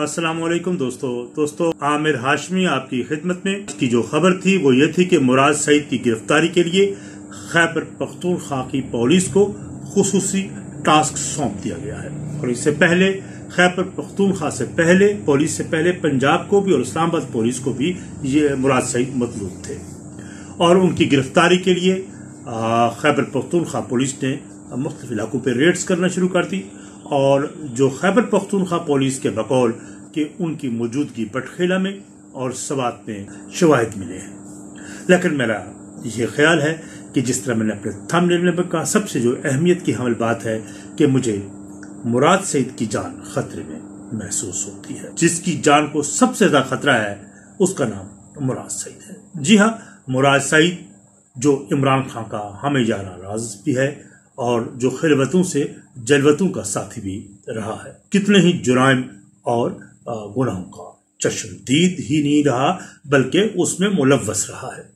असलम दोस्तों। दोस्तों, आमिर हाशमी आपकी खिदमत में। की जो खबर थी, वो ये थी कि मुराद सईद की गिरफ्तारी के लिए खैबर पख्तूनख्वा की पुलिस को खसूसी टास्क सौंप दिया गया है। और इससे पहले, खैबर पख्तूनख्वा से पहले, पुलिस से पहले पंजाब को भी और इस्लामाबाद पुलिस को भी ये मुराद सईद मतलूब थे। और उनकी गिरफ्तारी के लिए खैबर पख्तूनख्वा पुलिस ने मुख्तलिफ़ इलाकों पर रेड्स करना शुरू कर दी। और जो खैबर पख्तूनख्वा पुलिस के बकौल कि उनकी मौजूदगी बटखेला में और सवात में शवाहद मिले हैं। लेकिन मेरा ये ख्याल है कि जिस तरह मैंने अपने लेने पर कहा सबसे जो अहमियत की हमल बात है कि मुझे मुराद सईद की जान खतरे में महसूस होती है। जिसकी जान को सबसे ज़्यादा खतरा है, उसका नाम मुराद सईद है। जी हाँ मुराद सईद जो इमरान खान का हमें जाना राज भी है और जो खिलवतों से जलवतों का साथी भी रहा है। कितने ही जुराइम और गुनाहों का। चश्मदीद ही नहीं रहा, बल्कि उसमें मुलवस रहा है।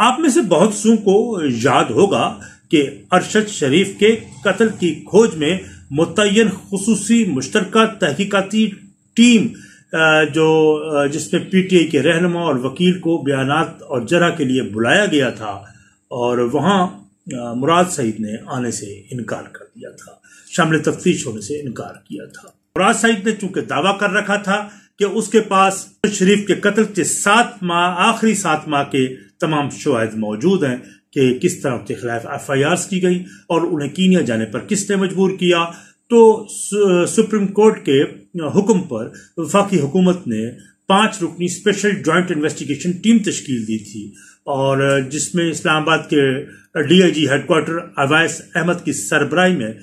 आप में से बहुत सू को याद होगा कि अरशद शरीफ के कत्ल की खोज में मुतन खसूसी मुश्तर तहकीकती टीम जो जिसमें पीटीआई के रहनमा और वकील को बयान और जरा के लिए बुलाया गया था, और वहाँ मुराद सईद ने आने से इनकार कर दिया था। शामिल तफ्तीश होने से इनकार किया था। मुराद सईद ने चूँकि दावा कर रखा था कि उसके पास शरीफ के कत्ल के सात माह, आखिरी सात माह के तमाम शवाहद मौजूद हैं कि किस तरह उसके खिलाफ एफ़ आई आर की गई और उन्हें कीनिया जाने पर किसने मजबूर किया। तो सुप्रीम कोर्ट के हुक्म पर वफाकी हुकूमत ने पाँच रुकनी स्पेशल ज्वाइंट इन्वेस्टिगेशन टीम तश्कील दी थी और जिसमें इस्लामाबाद के डीआईजी हेडक्वार्टर अवैस अहमद की सरबराही में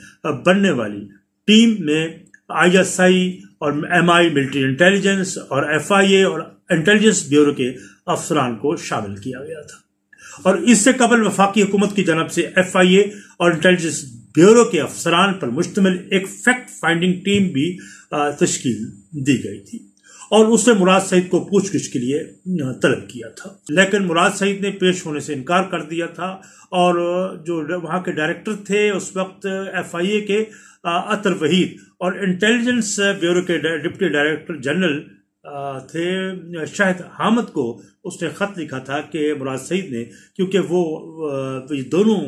बनने वाली टीम में आईएसआई और एमआई मिलिट्री इंटेलिजेंस और एफआईए और इंटेलिजेंस ब्यूरो के अफसरान को शामिल किया गया था। और इससे कबल वफाकी हुकूमत की जनब से एफ़ आई ए और इंटेलिजेंस ब्यूरो के अफसरान पर मुश्तमिल एक फैक्ट फाइंडिंग टीम भी तश्कील दी गई थी। और उसने मुराद सईद को पूछगिछ के लिए तलब किया था। लेकिन मुराद सईद ने पेश होने से इनकार कर दिया था और जो वहाँ के डायरेक्टर थे, उस वक्त एफआईए के अतर वहीद और इंटेलिजेंस ब्यूरो के डिप्टी डायरेक्टर जनरल थे शाहिद हामद को उसने खत लिखा था कि मुराद सईद ने, क्योंकि वो दोनों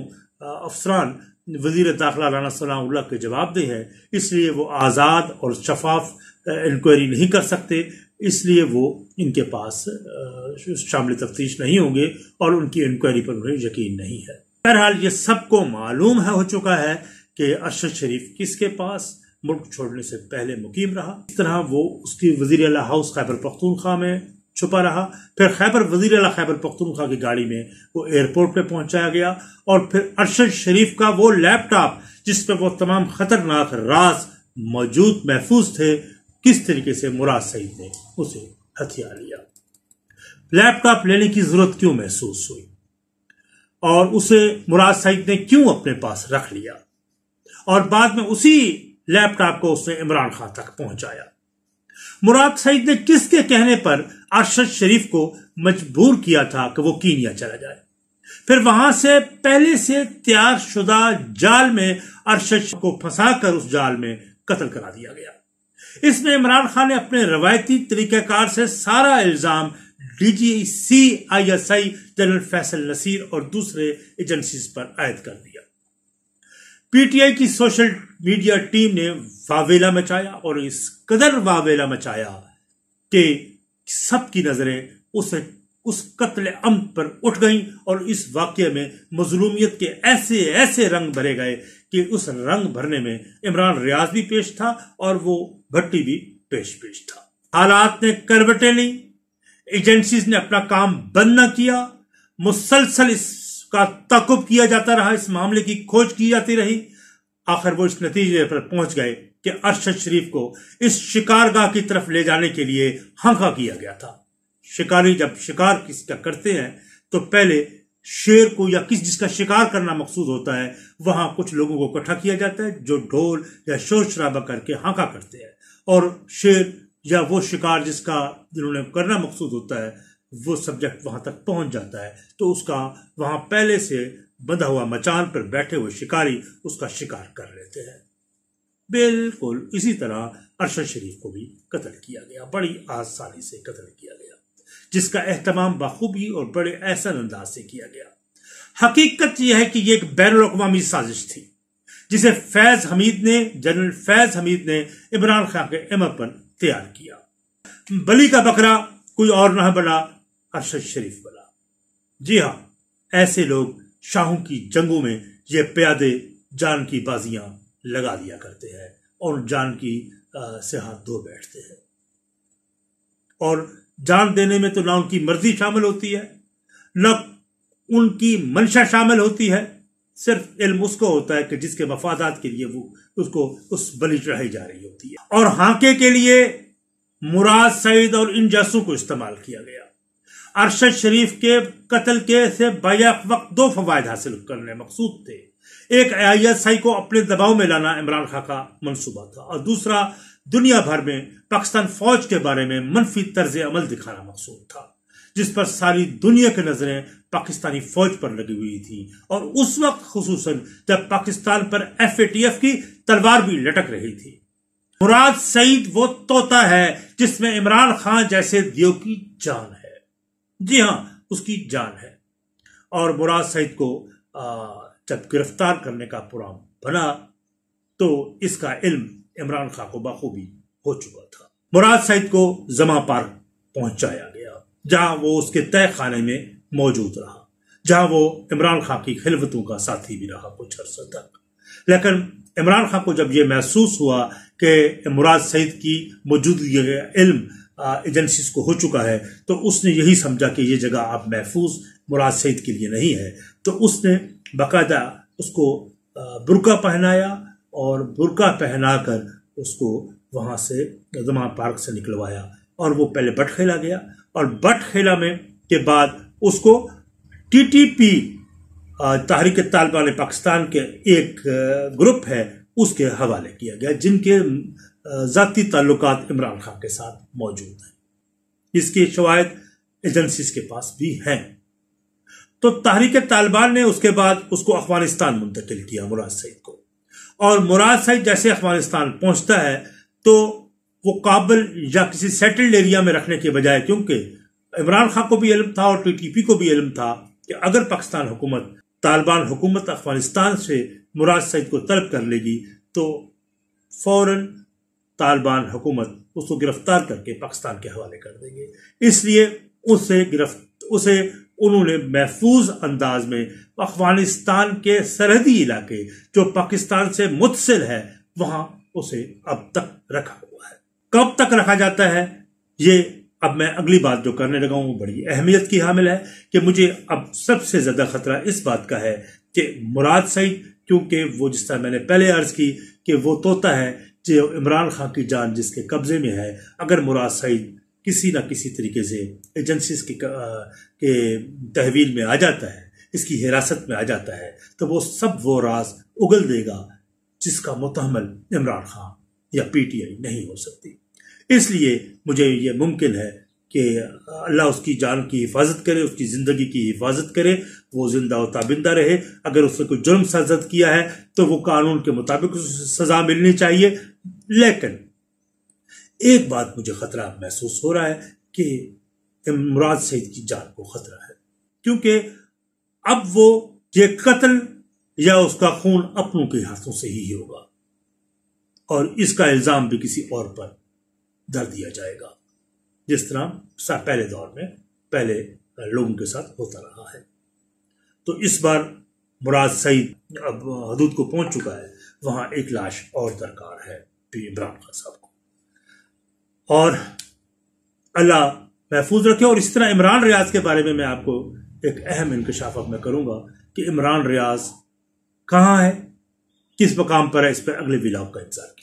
अफसरान वज़ीर दाखिला राना सलाम के जवाबदेह है, इसलिए वो आज़ाद और शफाफ इंक्वायरी नहीं कर सकते, इसलिए वो इनके पास शामिल तफ्तीश नहीं होंगे और उनकी इंक्वायरी पर उन्हें यकीन नहीं है। बहरहाल ये सबको मालूम है, हो चुका है कि अरशद शरीफ किसके पास मुल्क छोड़ने से पहले मुकीम रहा। इस तरह वो उसकी वज़ीर हाउस खैबर पख्तूनख्वा में छुपा रहा। फिर खैबर, वज़ीर अला खैबर पख्तूनख्वा की गाड़ी में वो एयरपोर्ट पे पहुँचाया गया और फिर अरशद शरीफ का वो लैपटॉप, जिस पर वो तमाम खतरनाक राज मौजूद महफूज थे, किस तरीके से मुराद सईद ने उसे हथियार लिया। लैपटॉप लेने की ज़रूरत क्यों महसूस हुई? और उसे मुराद सईद ने क्यों अपने पास रख लिया? और बाद में उसी लैपटॉप को उसने इमरान खान तक पहुँचाया। मुराद सईद ने किसके कहने पर अरशद शरीफ को मजबूर किया था कि वो कीनिया चला जाए? फिर वहाँ से पहले से तैयार शुदा जाल में अरशद को फंसाकर उस जाल में कत्ल करा दिया गया। इसमें इमरान खान ने अपने रवायती तरीकाकार से सारा इल्ज़ाम DG C I S I general Faisal Naseer और दूसरे एजेंसीज पर आयद कर दिया। पीटीआई की सोशल मीडिया टीम ने वावेला मचाया और इस कदर वावेला मचाया कि सबकी नज़रें उस उस कत्ल अम पर उठ गईं और इस वाक्य में मजलूमियत के ऐसे ऐसे रंग भरे गए कि उस रंग भरने में इमरान रियाज भी पेश था और वो भट्टी भी पेश पेश था। हालात ने करवटे ली, एजेंसीज ने अपना काम बंद न किया, मुसलसल इसका तकुब किया जाता रहा, इस मामले की खोज की जाती रही। आखिर वो इस नतीजे पर पहुँच गए कि अरशद शरीफ को इस शिकारगाह की तरफ़ ले जाने के लिए हंका किया गया था। शिकारी जब शिकार किसका करते हैं तो पहले शेर को या किस जिसका शिकार करना मकसूद होता है, वहाँ कुछ लोगों को इकट्ठा किया जाता है, जो ढोल या शोर शराबा करके हाका करते हैं। और शेर या वो शिकार जिसका जिन्होंने करना मकसूद होता है वो सब्जेक्ट वहाँ तक पहुँच जाता है। तो उसका वहाँ पहले से बंधा हुआ मचान पर बैठे हुए शिकारी उसका शिकार कर लेते हैं। बिल्कुल इसी तरह अरशद शरीफ को भी कत्ल किया गया। बड़ी आसानी से कत्ल किया गया, जिसका एहतमाम बखूबी और बड़े एहसन अंदाज से किया गया। हकीकत यह है कि यह एक बैन अवी साजिश थी, जिसे फैज हमीद ने, जनरल फैज हमीद ने इमरान खान के अमर पर तैयार किया। बली का बकरा कोई और न बना अरशद शरीफ बना। जी हाँ, ऐसे लोग शाहों की जंगों में ये प्यादे जान की बाजियाँ लगा दिया करते हैं और जान की से हाथ धो बैठते हैं। और जान देने में तो ना उनकी मर्ज़ी शामिल होती है, न उनकी मंशा शामिल होती है। सिर्फ़ इल्म उसको होता है कि जिसके मफादात के लिए वो उसको, उस बलि चढ़ाई जा रही होती है। और हाके के लिए मुराद सईद और इन जैसों को इस्तेमाल किया गया। अरशद शरीफ के कत्ल के से बैक वक्त दो फवायद हासिल करने मकसूद थे। एक आई एस आई को अपने दबाव में लाना इमरान खान का मनसूबा था और दूसरा, दुनिया भर में पाकिस्तान फौज के बारे में मनफी तर्ज अमल दिखाना मकसूद था, जिस पर सारी दुनिया की नज़रें पाकिस्तानी फौज पर लगी हुई थी और उस वक्त खसूस जब पाकिस्तान पर एफ़ ए टी एफ़ की तलवार भी लटक रही थी। मुराद सईद वो तोता है जिसमें इमरान खान जैसे दियो की जान है। जी हाँ उसकी जान है। और मुराद सईद को जब गिरफ़्तार करने का प्रोग्राम बना तो इसका इल्म इमरान खान को बखूबी हो चुका था। मुराद सईद को जमा पार्क पहुँचाया गया, जहाँ वो उसके तय खाने में मौजूद रहा, जहाँ वो इमरान खान की खिलवतों का साथी भी रहा कुछ अर्सा तक। लेकिन इमरान खान को जब यह महसूस हुआ कि मुराद सईद की मौजूदगी इल्म एजेंसीज को हो चुका है तो उसने यही समझा कि ये जगह अब महफूज, मुराद सईद के लिए नहीं है। तो उसने बाकायदा उसको बुरका पहनाया और बुरका पहनाकर उसको वहाँ से जमा पार्क से निकलवाया और वो पहले बटखेला गया और बटखेला में के बाद उसको टीटीपी तहरीक तालिबान पाकिस्तान के एक ग्रुप है, उसके हवाले किया गया, जिनके जाती ताल्लुकात इमरान खान के साथ मौजूद हैं। इसकी शवायद एजेंसीज के पास भी हैं। तो तहरीक तालिबान ने उसके बाद उसको अफ़गानिस्तान मुंतकिल किया, मुराद सईद को। और मुराद सईद जैसे अफ़गानिस्तान पहुँचता है तो वो काबल या किसी सेटल्ड एरिया में रखने के बजाय, क्योंकि इमरान खान को भी इलम था और टीटीपी को भी इलम था कि अगर पाकिस्तान हुकूमत, तालिबान हुकूमत अफ़गानिस्तान से मुराद सईद को तलब कर लेगी तो फ़ौरन तालिबान हुकूमत उसको गिरफ़्तार करके पाकिस्तान के हवाले कर देंगे। इसलिए उसे गिरफ्त, उसे उन्होंने महफूज अंदाज में अफ़गानिस्तान के सरहदी इलाके, जो पाकिस्तान से मुतसिल है, वहाँ उसे अब तक रखा हुआ है। कब तक रखा जाता है? ये अब मैं अगली बात जो करने लगा हूँ बड़ी अहमियत की हामिल है कि मुझे अब सबसे ज़्यादा खतरा इस बात का है कि मुराद सईद, क्योंकि वो जिस तरह मैंने पहले अर्ज़ की कि वो तोता है जो इमरान खान की जान जिसके कब्जे में है अगर मुराद सईद किसी न किसी तरीके से एजेंसीज के, के तहवील में आ जाता है इसकी हिरासत में आ जाता है तो वो सब वो राज उगल देगा जिसका मुतहमल इमरान खान या पीटीआई नहीं हो सकती। इसलिए मुझे ये मुमकिन है कि अल्लाह उसकी जान की हिफाजत करे, उसकी ज़िंदगी की हिफाजत करे वो ज़िंदा और ताबिंदा रहे। अगर उसने कोई जुर्म सजद किया है तो वो कानून के मुताबिक सजा मिलनी चाहिए। लेकिन एक बात मुझे खतरा महसूस हो रहा है कि मुराद सईद की जान को खतरा है। क्योंकि अब वो ये कत्ल या उसका खून अपनों के हाथों से ही होगा। और इसका इल्ज़ाम भी किसी और पर धर दिया जाएगा। जिस तरह पहले दौर में, पहले लोगों के साथ होता रहा है। तो इस बार मुराद सईद अब हदूद को पहुँच चुका है, वहाँ एक लाश और दरकार है, पी इमरान खान साहब को। और अल्लाह महफूज रखे, और इस तरह इमरान रियाज के बारे में मैं आपको एक अहम इंकशाफ अब मैं करूँगा कि इमरान रियाज कहाँ है, किस मकाम पर है, इस पर अगले विलाप का इंतज़ार